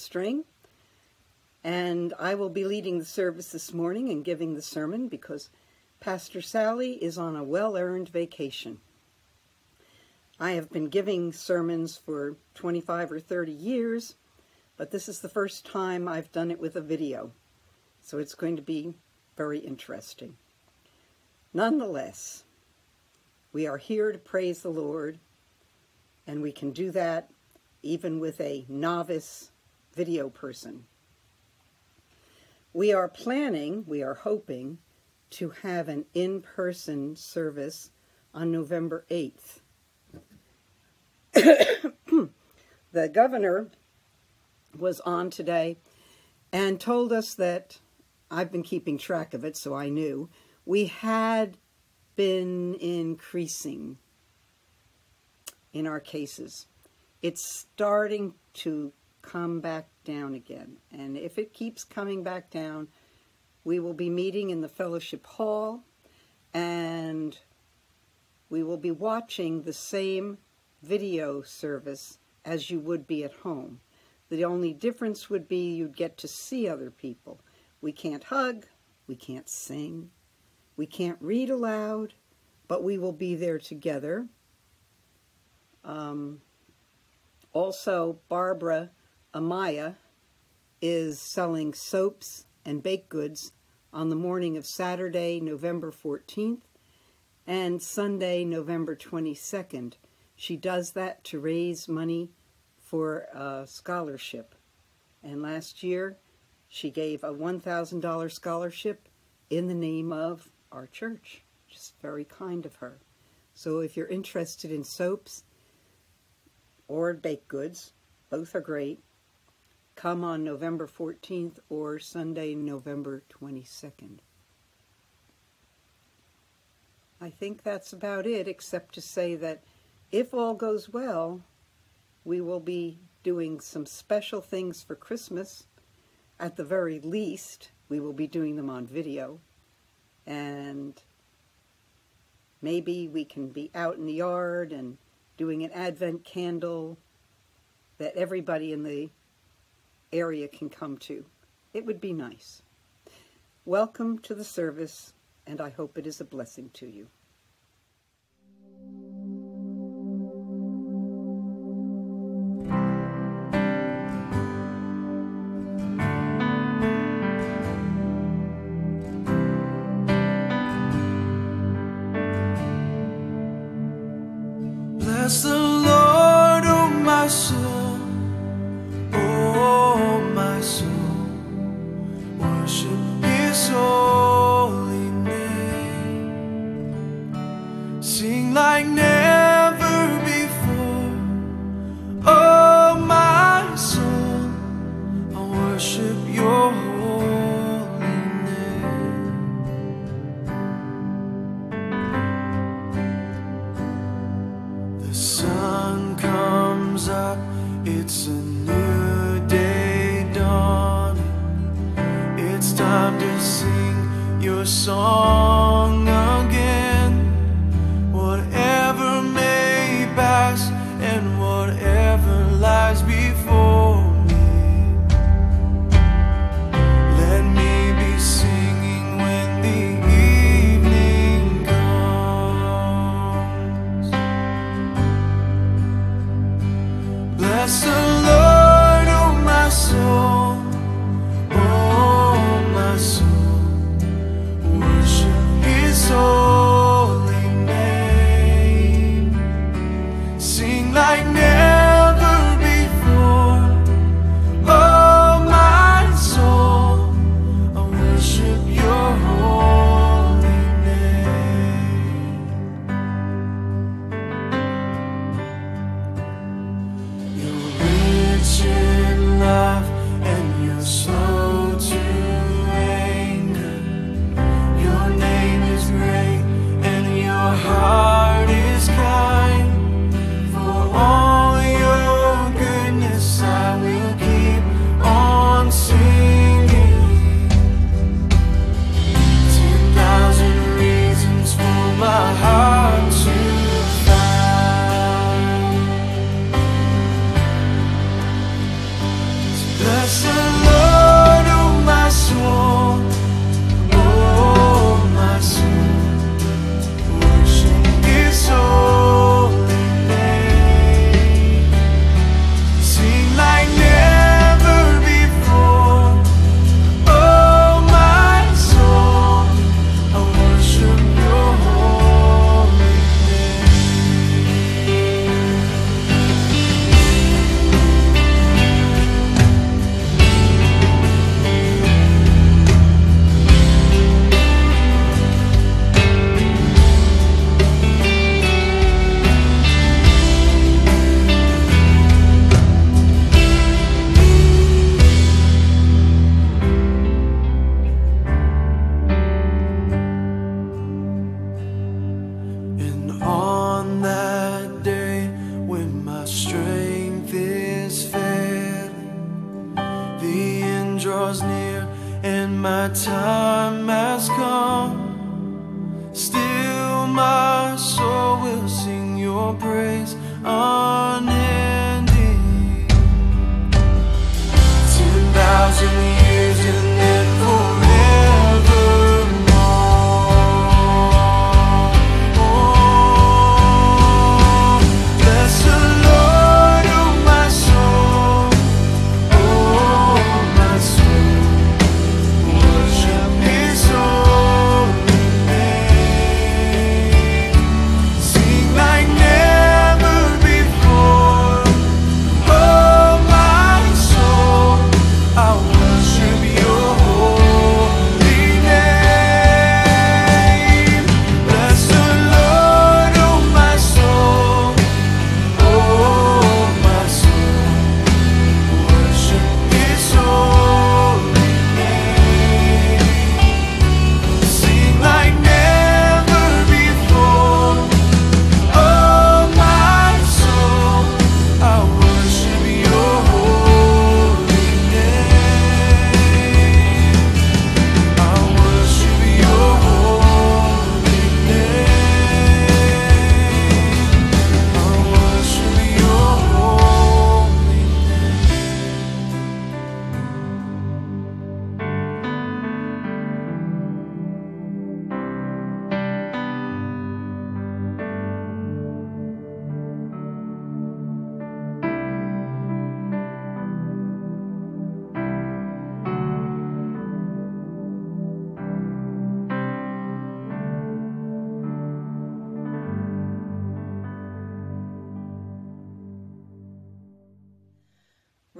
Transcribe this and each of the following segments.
String, and I will be leading the service this morning and giving the sermon because Pastor Sally is on a well earned vacation. I have been giving sermons for 25 or 30 years, but this is the first time I've done it with a video, so it's going to be very interesting. Nonetheless, we are here to praise the Lord, and we can do that even with a novice video person. We are planning, we are hoping, to have an in person service on November 8th. the governor was on today and told us that I've been keeping track of it, so I knew we had been increasing in our cases it's starting to come back down again. And if it keeps coming back down, we will be meeting in the fellowship hall and we will be watching the same video service as you would be at home. The only difference would be you'd get to see other people. We can't hug, we can't sing, we can't read aloud, but we will be there together. Um, also, Barbara Amaya is selling soaps and baked goods on the morning of Saturday, November 14th and Sunday, November 22nd. She does that to raise money for a scholarship. And last year, she gave a $1,000 scholarship in the name of our church. Just very kind of her. So if you're interested in soaps, or baked goods. Both are great. Come on November 14th or Sunday, November 22nd. I think that's about it, except to say that if all goes well, we will be doing some special things for Christmas. At the very least, we will be doing them on video. And maybe we can be out in the yard and doing an Advent candle that everybody in the area can come to. It would be nice. Welcome to the service, and I hope it is a blessing to you. It's a new day dawning. It's time to sing your song.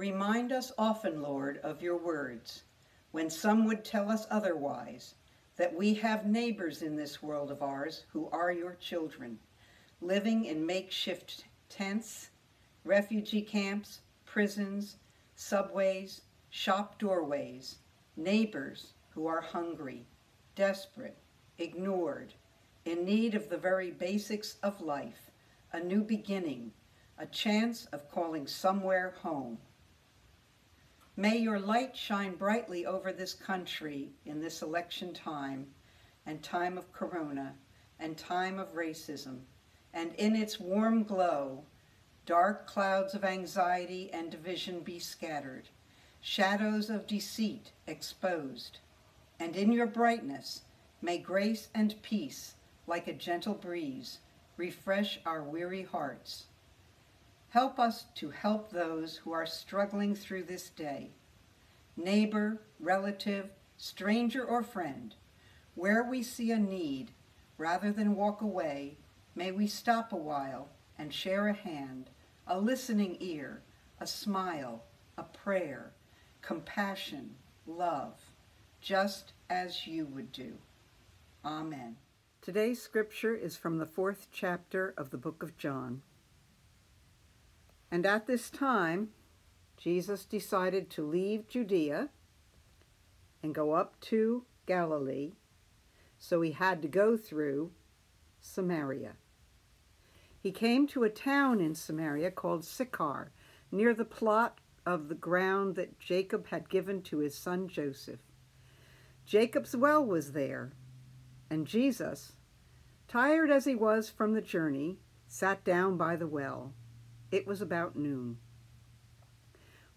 Remind us often, Lord, of your words, when some would tell us otherwise, that we have neighbors in this world of ours who are your children, living in makeshift tents, refugee camps, prisons, subways, shop doorways, neighbors who are hungry, desperate, ignored, in need of the very basics of life, a new beginning, a chance of calling somewhere home. May your light shine brightly over this country in this election time and time of corona and time of racism, and in its warm glow, dark clouds of anxiety and division be scattered, shadows of deceit exposed, and in your brightness may grace and peace, like a gentle breeze, refresh our weary hearts. Help us to help those who are struggling through this day. Neighbor, relative, stranger, or friend, where we see a need, rather than walk away, may we stop a while and share a hand, a listening ear, a smile, a prayer, compassion, love, just as you would do. Amen. Today's scripture is from the fourth chapter of the book of John. And at this time, Jesus decided to leave Judea and go up to Galilee, so he had to go through Samaria. He came to a town in Samaria called Sychar, near the plot of the ground that Jacob had given to his son Joseph. Jacob's well was there, and Jesus, tired as he was from the journey, sat down by the well. It was about noon.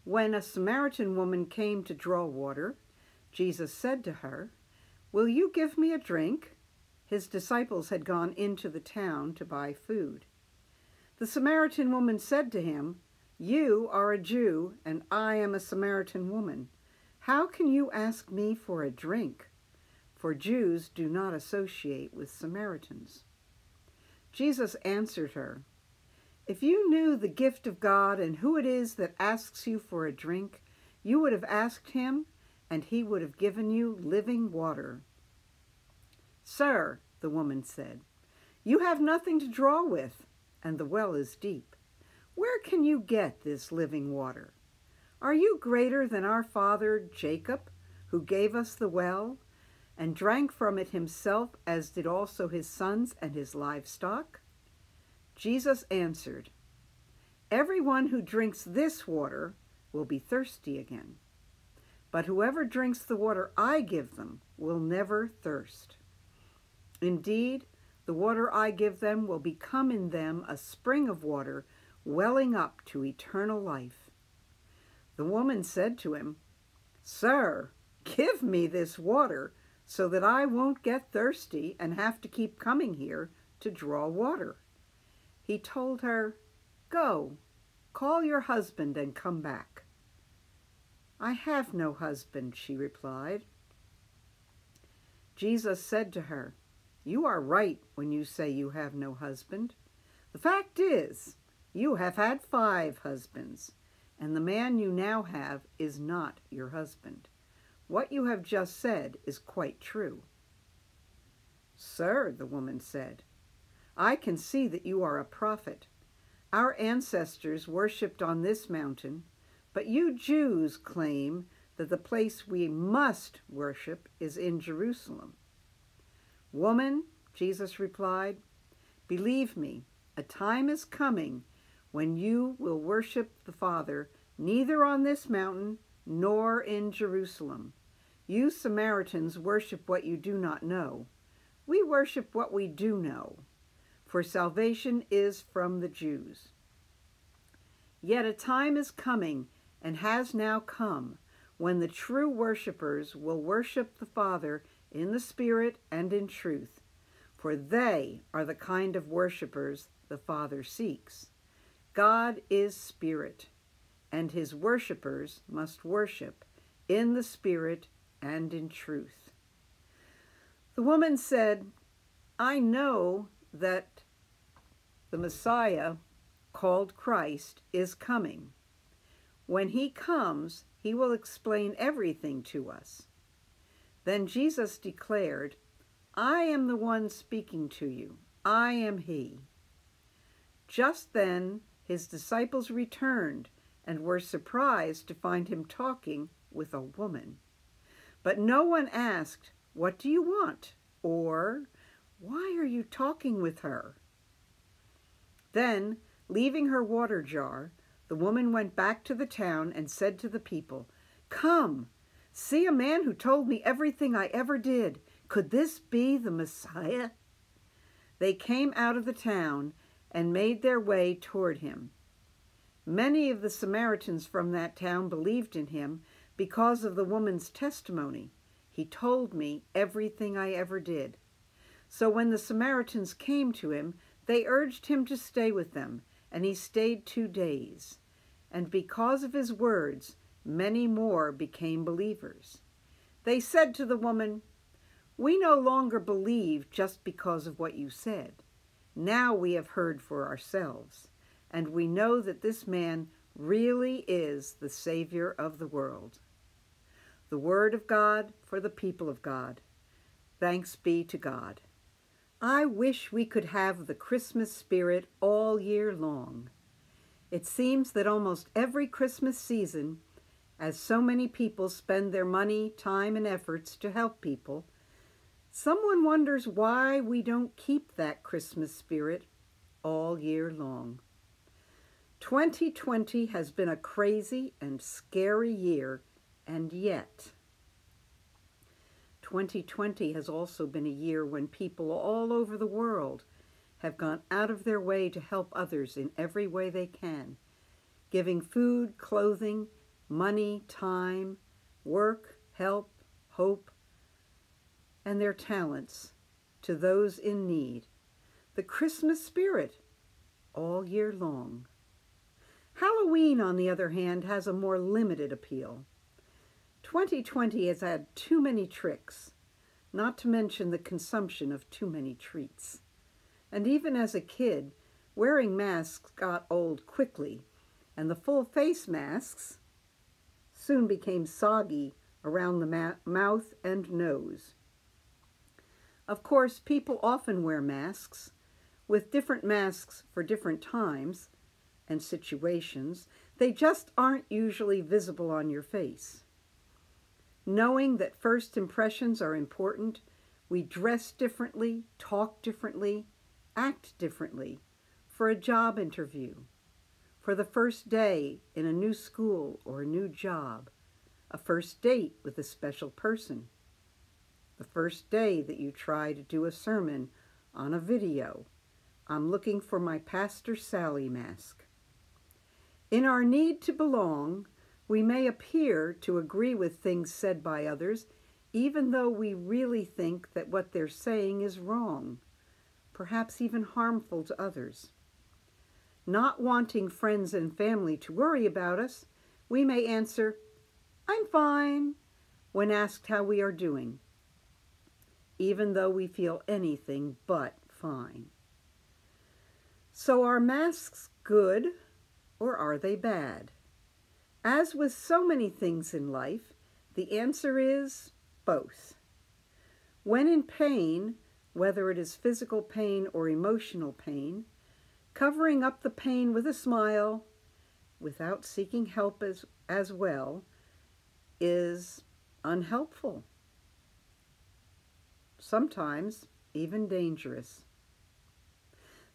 When a Samaritan woman came to draw water, Jesus said to her, Will you give me a drink? His disciples had gone into the town to buy food. The Samaritan woman said to him, You are a Jew, and I am a Samaritan woman. How can you ask me for a drink? For Jews do not associate with Samaritans. Jesus answered her, If you knew the gift of God and who it is that asks you for a drink, you would have asked him, and he would have given you living water. Sir, the woman said, you have nothing to draw with, and the well is deep. Where can you get this living water? Are you greater than our father Jacob, who gave us the well, and drank from it himself, as did also his sons and his livestock? Jesus answered, Everyone who drinks this water will be thirsty again. but whoever drinks the water I give them will never thirst. Indeed, the water I give them will become in them a spring of water welling up to eternal life. The woman said to him, Sir, give me this water so that I won't get thirsty and have to keep coming here to draw water. He told her, Go, call your husband and come back. I have no husband, she replied. Jesus said to her, You are right when you say you have no husband. The fact is, you have had five husbands, and the man you now have is not your husband. What you have just said is quite true. Sir, the woman said, I can see that you are a prophet. Our ancestors worshipped on this mountain, but you Jews claim that the place we must worship is in Jerusalem. Woman, Jesus replied, believe me, a time is coming when you will worship the Father neither on this mountain nor in Jerusalem. You Samaritans worship what you do not know. We worship what we do know, for salvation is from the Jews. Yet a time is coming and has now come when the true worshippers will worship the Father in the Spirit and in truth, for they are the kind of worshippers the Father seeks. God is spirit, and his worshippers must worship in the spirit and in truth. The woman said, I know that the Messiah, called Christ, is coming. When he comes, he will explain everything to us. Then Jesus declared, I am the one speaking to you. I am he. Just then, his disciples returned and were surprised to find him talking with a woman. But no one asked, What do you want? or Why are you talking with her? Then, leaving her water jar, the woman went back to the town and said to the people, Come, see a man who told me everything I ever did. Could this be the Messiah? They came out of the town and made their way toward him. Many of the Samaritans from that town believed in him because of the woman's testimony. He told me everything I ever did. So when the Samaritans came to him, they urged him to stay with them, and he stayed two days. And because of his words, many more became believers. They said to the woman, We no longer believe just because of what you said. Now we have heard for ourselves, and we know that this man really is the Savior of the world. The Word of God for the people of God. Thanks be to God. I wish we could have the Christmas spirit all year long. It seems that almost every Christmas season, as so many people spend their money, time, and efforts to help people, Someone wonders why we don't keep that Christmas spirit all year long. 2020 has been a crazy and scary year, and yet 2020 has also been a year when people all over the world have gone out of their way to help others in every way they can, giving food, clothing, money, time, work, help, hope, and their talents to those in need. The Christmas spirit all year long. Halloween, on the other hand, has a more limited appeal. 2020 has had too many tricks, not to mention the consumption of too many treats. And even as a kid, wearing masks got old quickly, and the full face masks soon became soggy around the mouth and nose. Of course, people often wear masks, with different masks for different times and situations. They just aren't usually visible on your face. Knowing that first impressions are important, we dress differently, talk differently, act differently for a job interview, for the first day in a new school or a new job, a first date with a special person, the first day that you try to do a sermon on a video. I'm looking for my Pastor Sally mask. In our need to belong, we may appear to agree with things said by others, even though we really think that what they're saying is wrong, perhaps even harmful to others. Not wanting friends and family to worry about us, we may answer, I'm fine, when asked how we are doing, even though we feel anything but fine. So are masks good or are they bad? As with so many things in life, the answer is both. When in pain, whether it is physical pain or emotional pain, covering up the pain with a smile without seeking help as, as well is unhelpful. Sometimes even dangerous.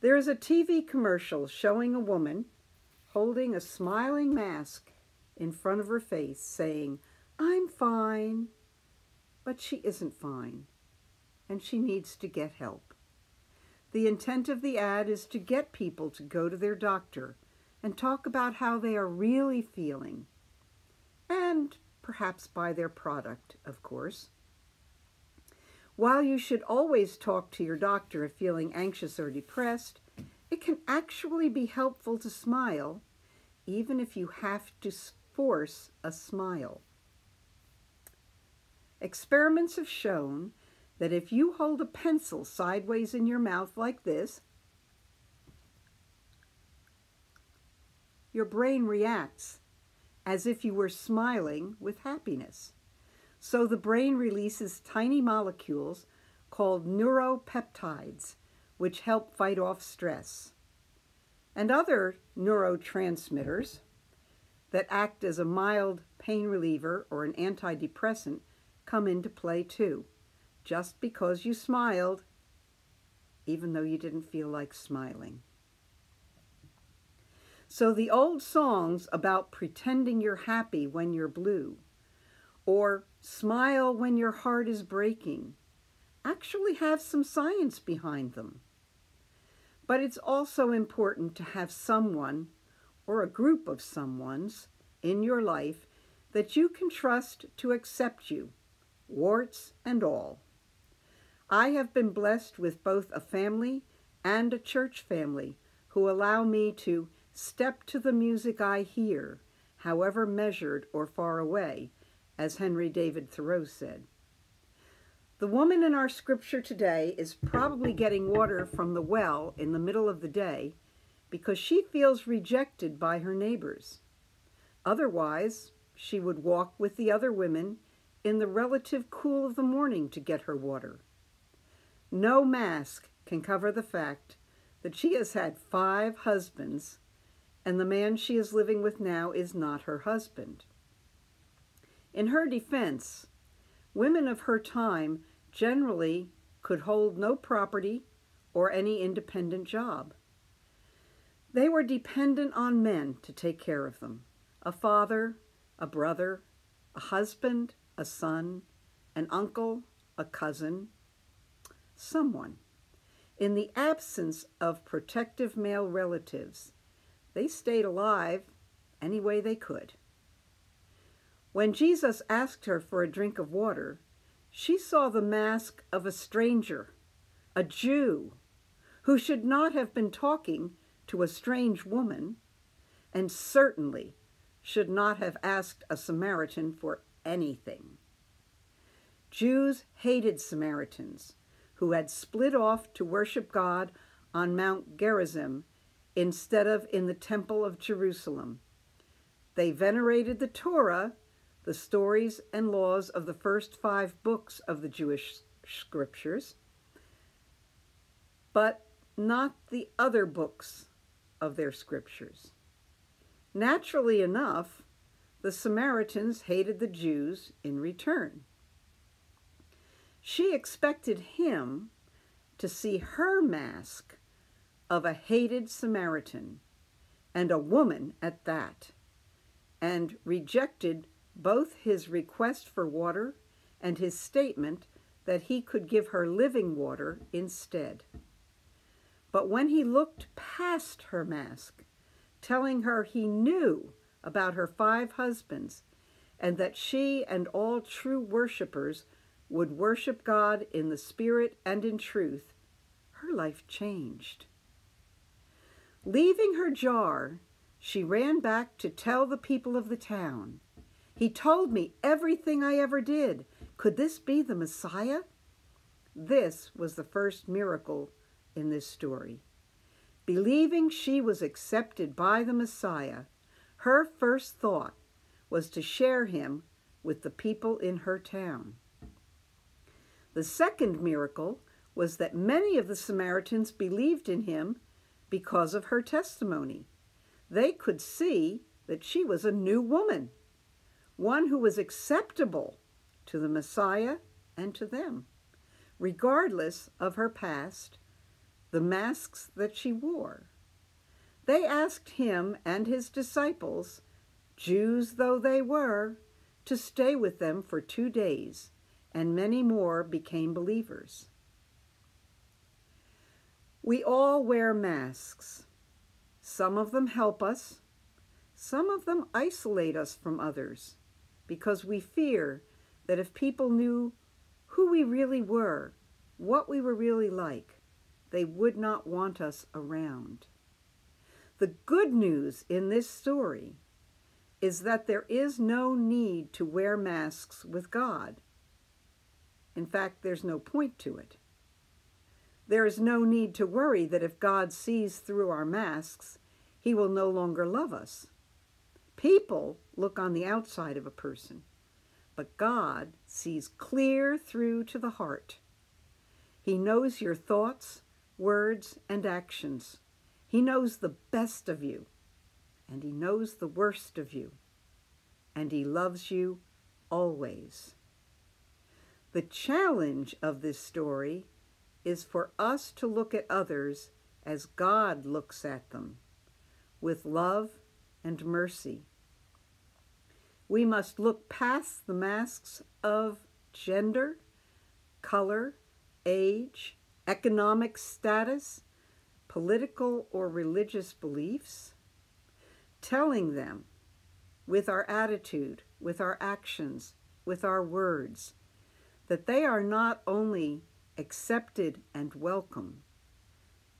There is a TV commercial showing a woman holding a smiling mask in front of her face, saying, I'm fine. But she isn't fine, and she needs to get help. The intent of the ad is to get people to go to their doctor and talk about how they are really feeling, and perhaps buy their product, of course. While you should always talk to your doctor if feeling anxious or depressed, it can actually be helpful to smile, even if you have to force a smile. Experiments have shown that if you hold a pencil sideways in your mouth like this, your brain reacts as if you were smiling with happiness. So the brain releases tiny molecules called neuropeptides, which help fight off stress. And other neurotransmitters that act as a mild pain reliever or an antidepressant come into play too just because you smiled, even though you didn't feel like smiling. So the old songs about pretending you're happy when you're blue, or smile when your heart is breaking, actually have some science behind them. But it's also important to have someone or a group of someones in your life that you can trust to accept you, warts and all. I have been blessed with both a family and a church family who allow me to step to the music I hear, however measured or far away, as Henry David Thoreau said. The woman in our scripture today is probably getting water from the well in the middle of the day because she feels rejected by her neighbors. Otherwise, she would walk with the other women in the relative cool of the morning to get her water. No mask can cover the fact that she has had five husbands and the man she is living with now is not her husband. In her defense, women of her time generally could hold no property or any independent job. They were dependent on men to take care of them a father, a brother, a husband, a son, an uncle, a cousin, someone. In the absence of protective male relatives, they stayed alive any way they could. When Jesus asked her for a drink of water, she saw the mask of a stranger, a Jew, who should not have been talking to a strange woman, and certainly should not have asked a Samaritan for anything. Jews hated Samaritans who had split off to worship God on Mount Gerizim instead of in the Temple of Jerusalem. They venerated the Torah, the stories and laws of the first five books of the Jewish scriptures, but not the other books of their scriptures. Naturally enough, the Samaritans hated the Jews in return. She expected him to see her mask of a hated Samaritan, and a woman at that, and rejected both his request for water and his statement that he could give her living water instead. But when he looked past her mask, telling her he knew about her five husbands and that she and all true worshippers would worship God in the spirit and in truth, her life changed. Leaving her jar, she ran back to tell the people of the town. He told me everything I ever did. Could this be the Messiah? This was the first miracle in this story. Believing she was accepted by the Messiah, her first thought was to share him with the people in her town. The second miracle was that many of the Samaritans believed in him because of her testimony. They could see that she was a new woman, one who was acceptable to the Messiah and to them, regardless of her past, the masks that she wore. They asked him and his disciples, Jews though they were, to stay with them for two days, and many more became believers. We all wear masks. Some of them help us, some of them isolate us from others because we fear that if people knew who we really were, what we were really like, they would not want us around. The good news in this story is that there is no need to wear masks with God. In fact, there's no point to it. There is no need to worry that if God sees through our masks, he will no longer love us. People look on the outside of a person, but God sees clear through to the heart. He knows your thoughts, words, and actions. He knows the best of you, and He knows the worst of you, and He loves you always. The challenge of this story is for us to look at others as God looks at them, with love and mercy. We must look past the masks of gender, color, age, economic status, political or religious beliefs, telling them with our attitude, with our actions, with our words, that they are not only accepted and welcome.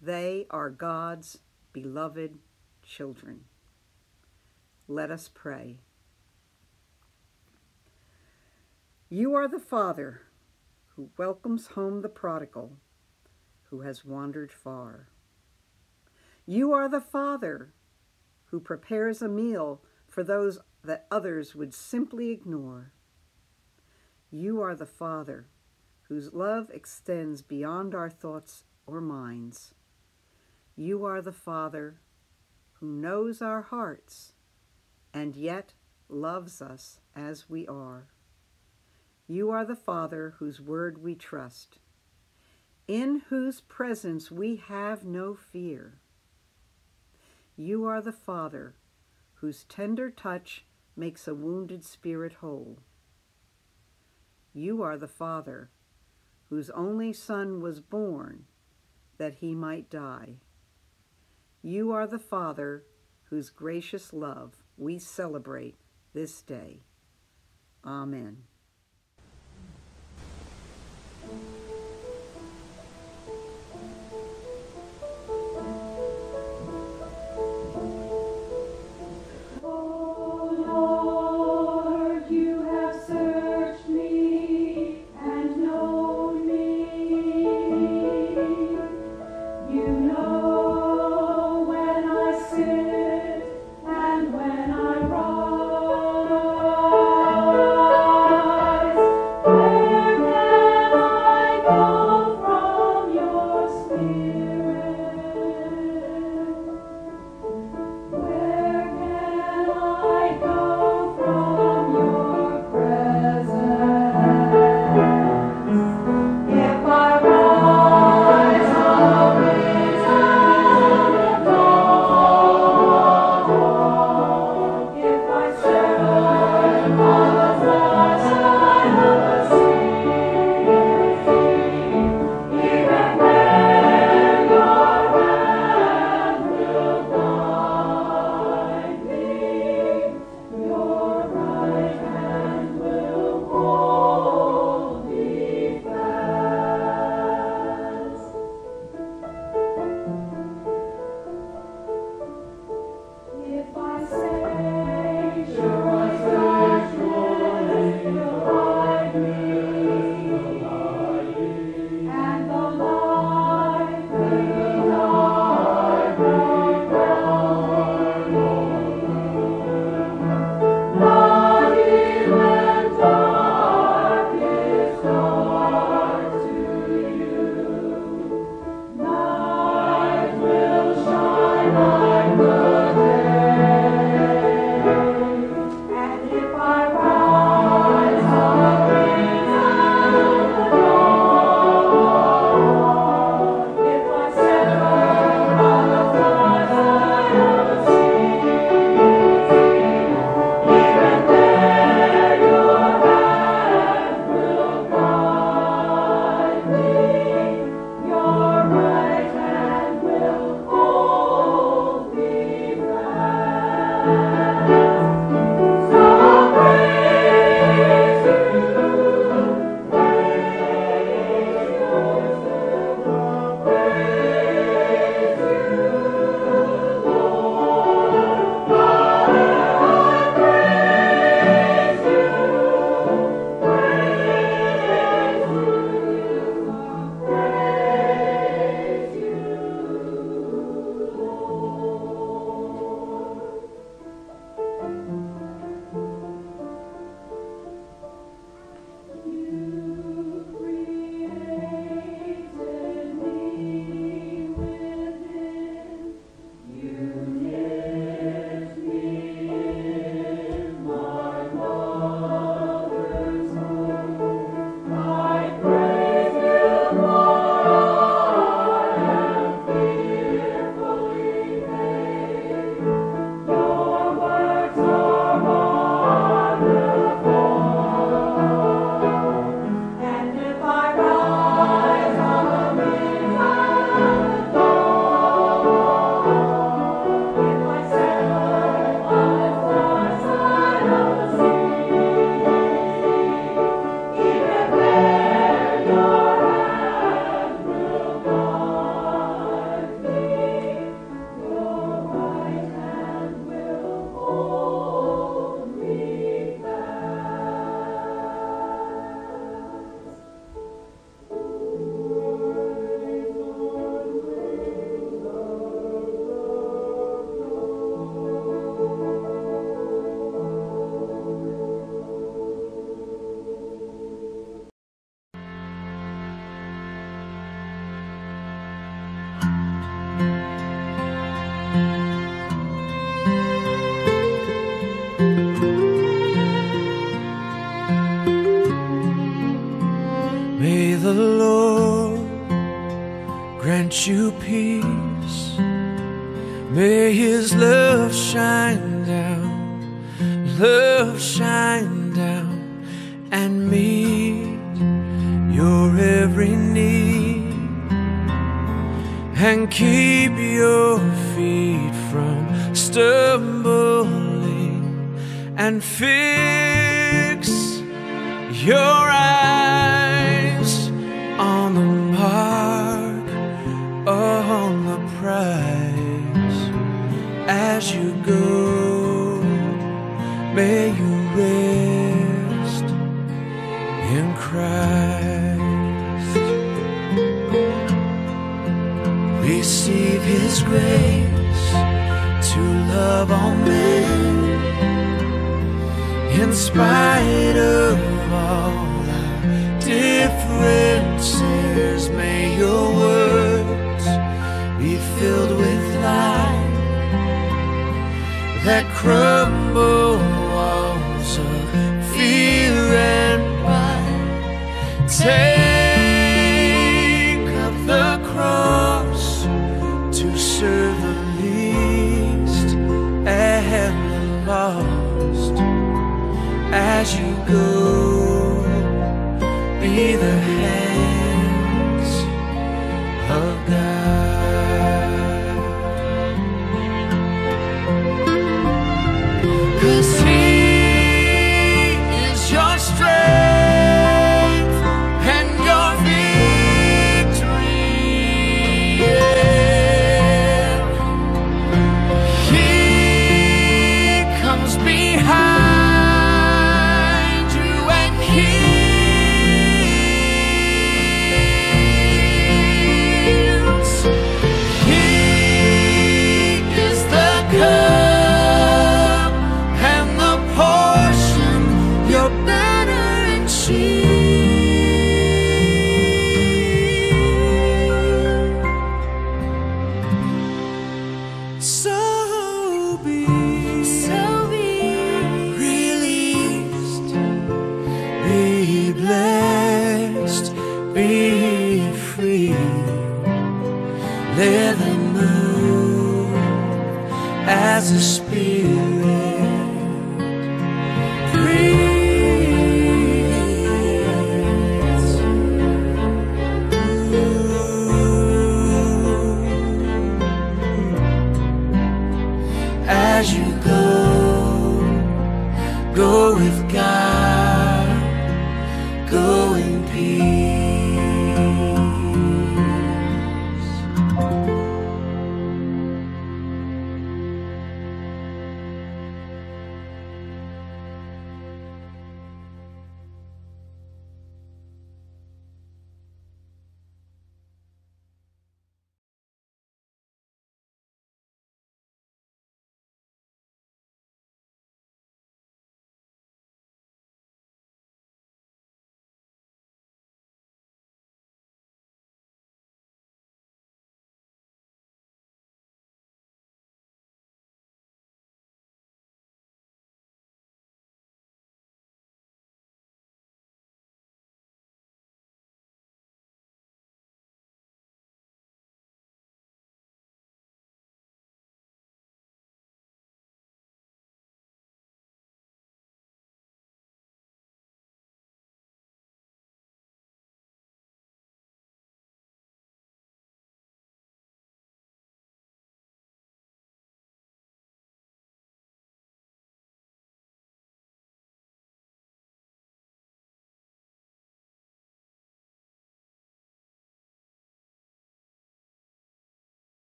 They are God's beloved children. Let us pray. You are the Father who welcomes home the prodigal who has wandered far. You are the Father who prepares a meal for those that others would simply ignore. You are the Father whose love extends beyond our thoughts or minds. You are the Father who knows our hearts and yet loves us as we are. You are the Father whose word we trust, in whose presence we have no fear. You are the Father whose tender touch makes a wounded spirit whole. You are the Father whose only Son was born that he might die. You are the Father whose gracious love we celebrate this day. Amen. May His love shine down, love shine down, and meet your every need, and keep your feet from stumbling, and fix your eyes on the mark, on the prize. As you go, may you rest in Christ. Receive His grace to love all men in spite of all our differences. May your words be filled with light that crumble walls of fear and pride. Take up the cross to serve the least and the lost as you go. Be the